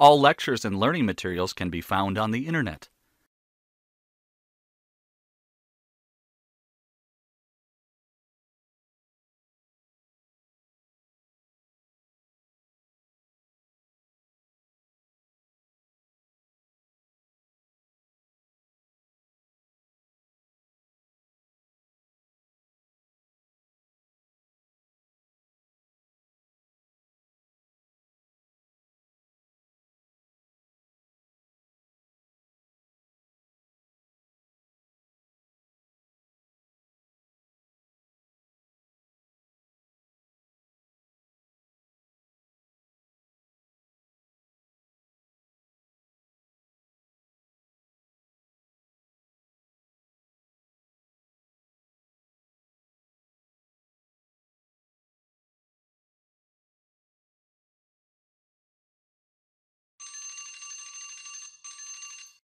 All lectures and learning materials can be found on the Internet.